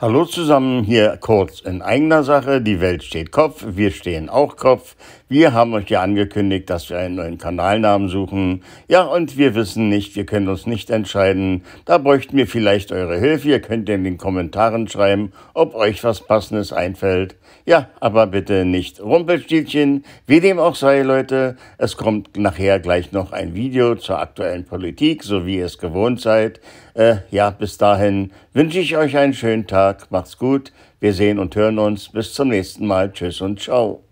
Hallo zusammen, hier kurz in eigener Sache. Die Welt steht Kopf, wir stehen auch Kopf. Wir haben euch ja angekündigt, dass wir einen neuen Kanalnamen suchen. Ja, und wir wissen nicht, wir können uns nicht entscheiden. Da bräuchten wir vielleicht eure Hilfe. Ihr könnt in den Kommentaren schreiben, ob euch was Passendes einfällt. Ja, aber bitte nicht Rumpelstilzchen. Wie dem auch sei, Leute. Es kommt nachher gleich noch ein Video zur aktuellen Politik, so wie ihr es gewohnt seid. Äh, ja, bis dahin wünsche ich euch einen schönen Tag. Macht's gut. Wir sehen und hören uns. Bis zum nächsten Mal. Tschüss und ciao.